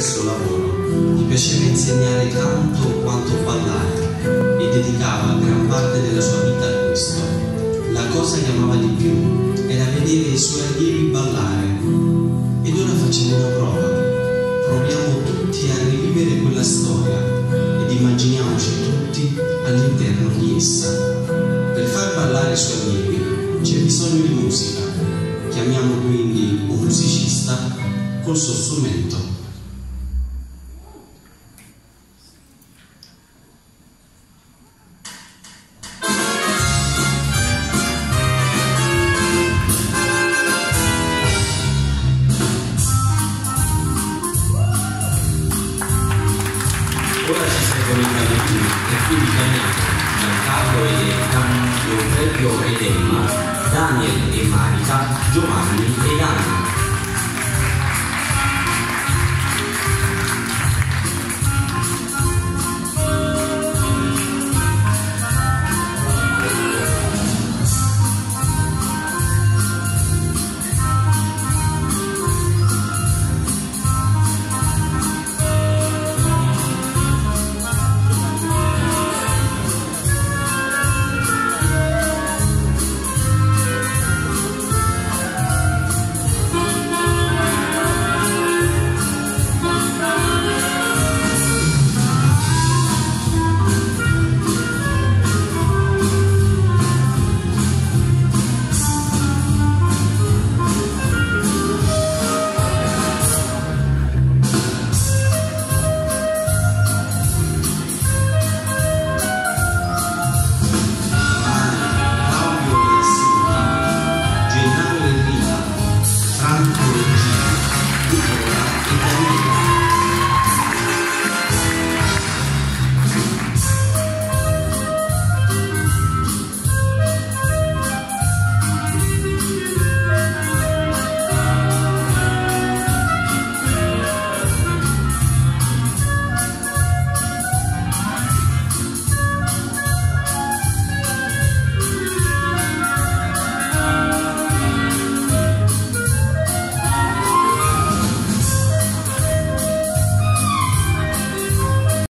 suo lavoro. Gli piaceva insegnare tanto quanto ballare e dedicava gran parte della sua vita a questo. La cosa che amava di più era vedere i suoi allievi ballare. Ed ora facciamo una prova. Proviamo tutti a rivivere quella storia ed immaginiamoci tutti all'interno di essa. Per far ballare i suoi allievi c'è bisogno di musica. Chiamiamo quindi un musicista col suo strumento. Ora ci servono i ballerini e quindi chiamiamo Giancarlo ed Erika, Eufebio ed Emma, Daniel e Marica, Giovanni ed Anna.